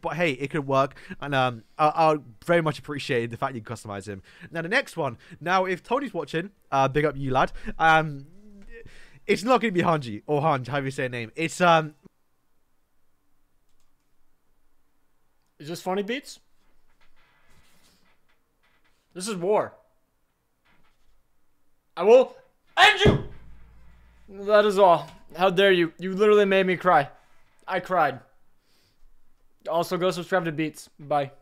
but hey, it could work, and um, I, I very much appreciate the fact you customize him. Now the next one. Now if Tony's watching, uh, big up you lad. Um, it's not going to be Hanji or Hanj, however you say your name. It's um. Is this funny beats? This is war. I will end you. That is all. How dare you? You literally made me cry. I cried. Also, go subscribe to Beats. Bye.